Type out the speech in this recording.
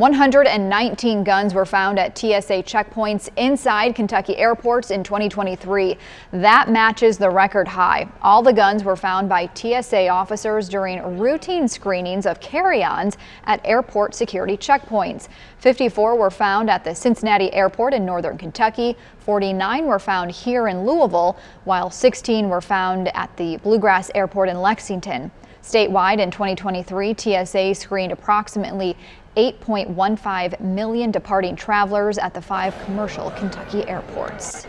119 guns were found at TSA checkpoints inside Kentucky airports in 2023. That matches the record high. All the guns were found by TSA officers during routine screenings of carry-ons at airport security checkpoints. 54 were found at the Cincinnati airport in northern Kentucky. 49 were found here in Louisville, while 16 were found at the Bluegrass Airport in Lexington. Statewide in 2023, TSA screened approximately 8.15 million departing travelers at the five commercial Kentucky airports.